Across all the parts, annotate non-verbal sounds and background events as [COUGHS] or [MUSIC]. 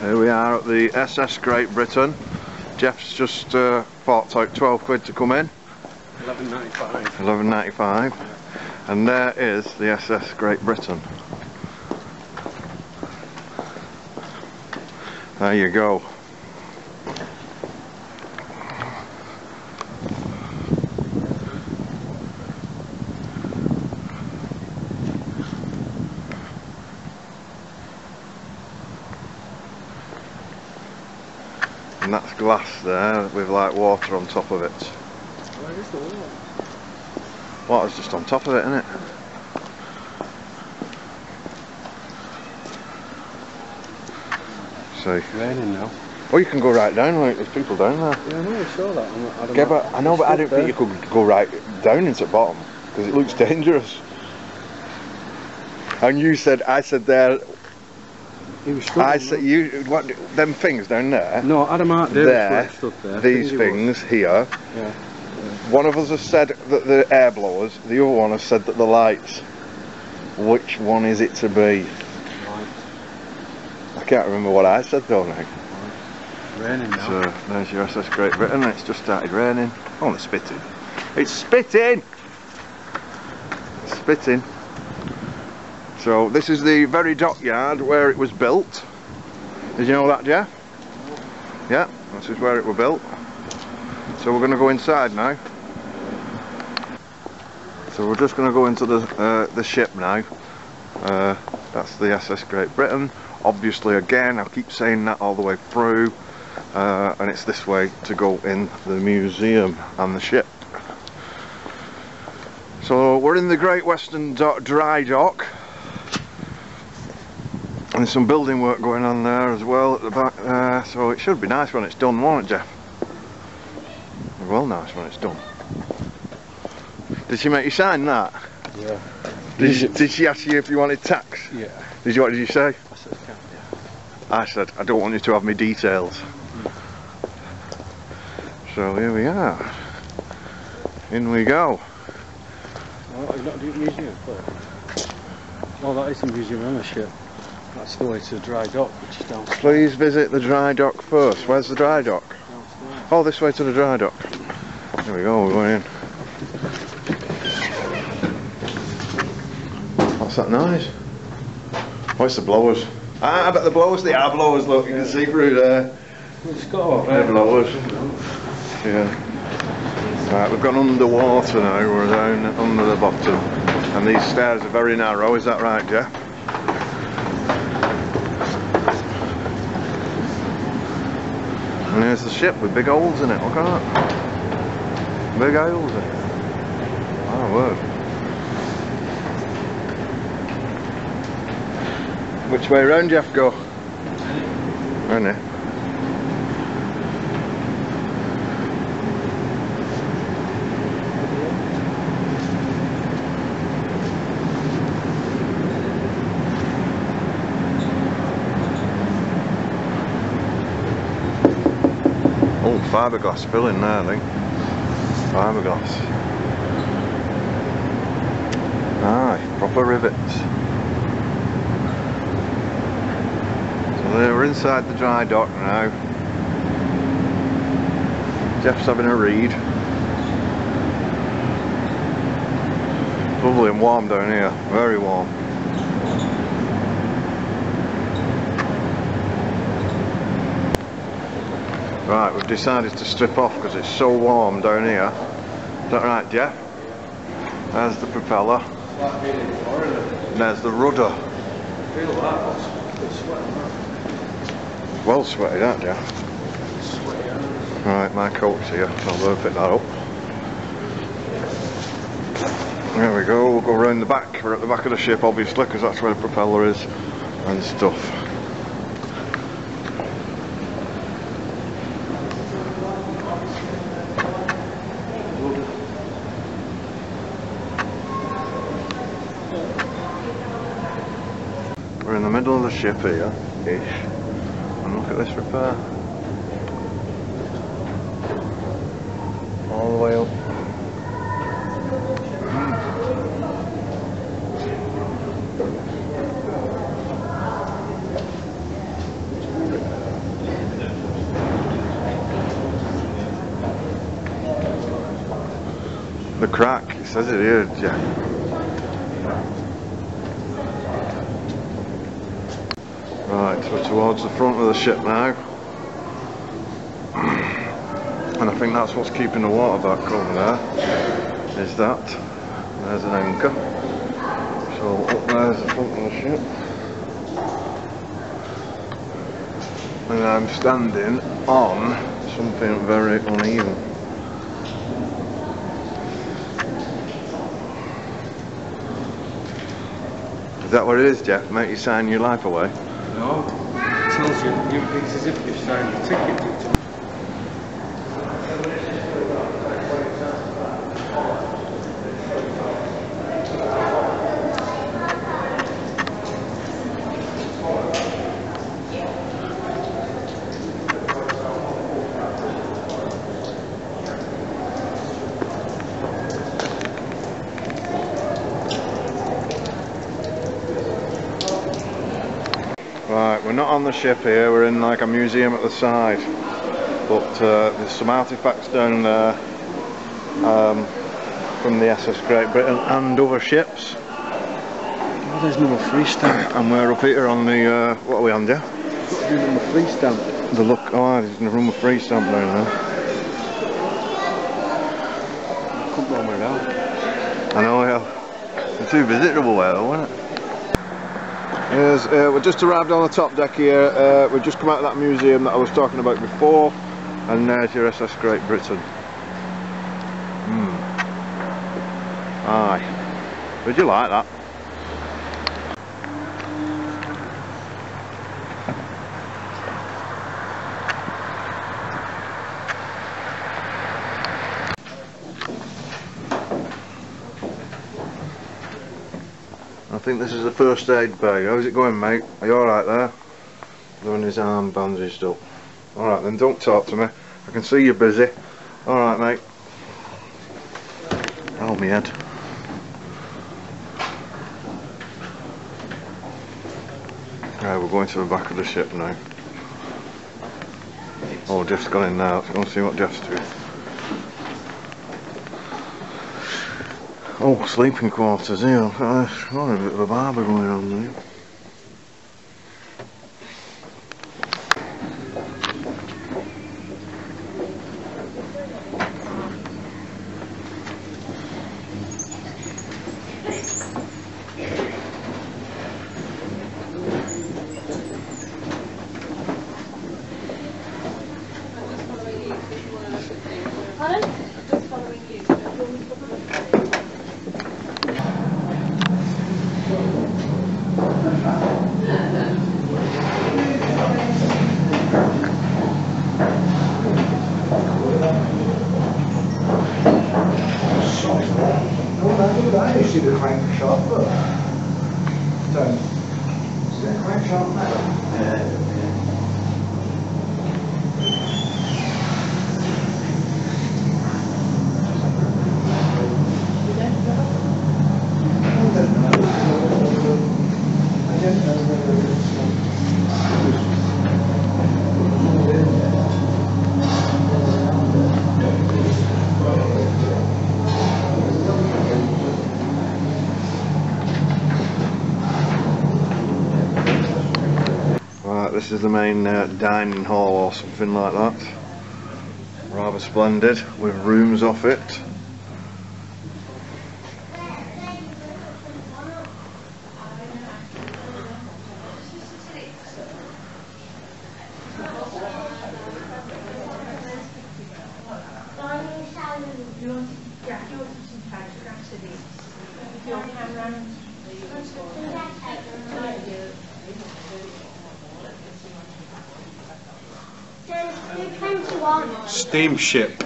Here we are at the SS Great Britain. Jeff's just uh, forked out 12 quid to come in. 11.95. 11.95 and there is the SS Great Britain. There you go. And that's glass there with like water on top of it. Where is the water? Water's just on top of it, isn't it? See. Raining now. Well, you can go right down, like there's people down there. Yeah, I know, I saw that. Don't Yeah, but I know, but I don't think you could go right down into the bottom because it looks dangerous. And you said, I said there, I said you, what, them things down there, No, Adam Hart there, stood there. These things here. Yeah. One of us has said that the air blowers, the other one has said that the lights. Which one is it to be? Right. I can't remember what I said though now. Raining now. So there's your SS Great Britain. It's just started raining. Oh, it's spitting. It's spitting. It's spitting. So this is the very dockyard where it was built. Did you know that, Jeff? Yeah, this is where it was built. So we're going to go inside now. So we're just going to go into the uh, the ship now. Uh, that's the SS Great Britain. Obviously, again, I keep saying that all the way through uh, and it's this way to go in the museum and the ship. So we're in the Great Western Dock, Dry Dock and there's some building work going on there as well at the back there so it should be nice when it's done won't it Jeff? Well nice when it's done. Did she make you sign that? Yeah. Did she, did she ask you if you wanted tax? Yeah. Did you, what did you say? I said, I said, I don't want you to have me details. So here we are. In we go. You're not doing museum? Oh, that is the museum ownership. That's the way to the dry dock, which is downstairs. Please visit the dry dock first. Where's the dry dock? downstairs. Oh, this way to the dry dock. There we go, we're going in. What's that noise? Oh, it's the blowers. Ah, I bet the blowers, they are blowers, look, you can see through there. It's got They're blowers. Yeah. Right, we've gone underwater now, we're down under the bottom. And these stairs are very narrow, is that right, Jeff? And there's the ship with big holes in it, look at that. Big holes in it. My word. Which way round, Jeff, go? Any. Fiberglass filling there, I think. Fiberglass. Aye, proper rivets. So we're inside the dry dock now. Jeff's having a read. Lovely and warm down here, very warm. Right, we've decided to strip off because it's so warm down here. Is that right, Jeff? There's the propeller. And there's the rudder. Well sweaty, that, Jeff. Right, my coat's here, so I'll pick that up. There we go, we'll go round the back. We're at the back of the ship, obviously, because that's where the propeller is and stuff. the ship here, ish, and look at this repair. All the way up. the crack. It says it here, Jack. So towards the front of the ship now. [CLEARS THROAT] And I think that's what's keeping the water back over there. Is that. There's an anchor. So up there's the front of the ship. And I'm standing on something very uneven. Is that what it is, Jeff? Make you sign your life away? No. It tells you, you it's as if you've signed a ticket. to- Right, we're not on the ship here, we're in like a museum at the side. But uh, there's some artifacts down there um, from the SS Great Britain and other ships. Oh, there's number three stamp. [COUGHS] And we're up here on the, uh, what are we on, Jeff? Got to do number three stamp. The look, oh, there's a room of free stamp down there. Couldn't go. I know, yeah. It's too visitable there, though, isn't it? Yes, uh, we're just arrived on the top deck here. Uh, we've just come out of that museum that I was talking about before, and there's your SS Great Britain. Hmm. Aye. Would you like that? Think this is the first aid bay. How's it going, mate? Are you alright there? Doing his arm bandaged up. Alright then, don't talk to me. I can see you're busy. Alright, mate. Hold me head. Right, we're going to the back of the ship now. Oh, Jeff's gone in now. Let's go and see what Jeff's doing. Oh, sleeping quarters here. Oh, a bit of a barber going on there. Pardon? mucho. Vale. Is the main uh, dining hall or something like that. Rather splendid, with rooms off it. Steamship.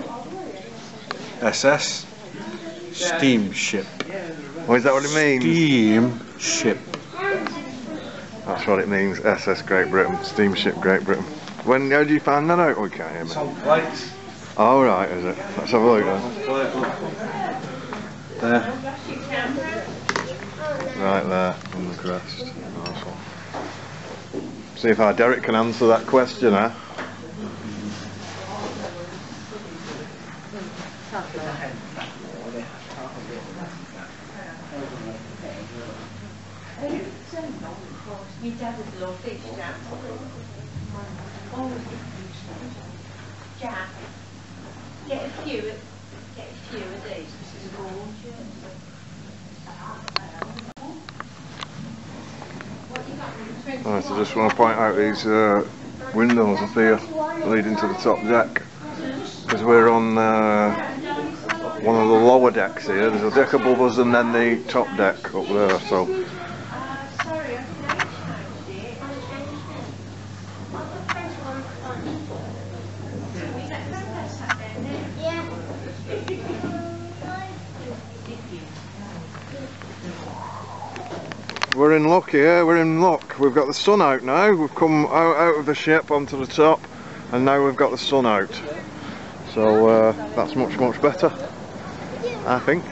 SS. Steamship. Oh, is that what it means? Steamship. That's what it means, SS Great Britain, Steamship Great Britain. When, how did you find that out? Oh, you can't hear me. Some plates. Oh, right, is it? Let's have a look then. There. Right there, on the crest. Nice one. See if our Derek can answer that question, eh? We have a lot of fish Jack, a few, of these. Right, so just want to point out these uh, windows up here leading to the top deck because we're on uh, one of the lower decks here. There's a deck above us and then the top deck up there. So we're in luck here. We're in luck. We've got the sun out now. We've come out, out of the ship onto the top, and now we've got the sun out. So uh, that's much much better, I think.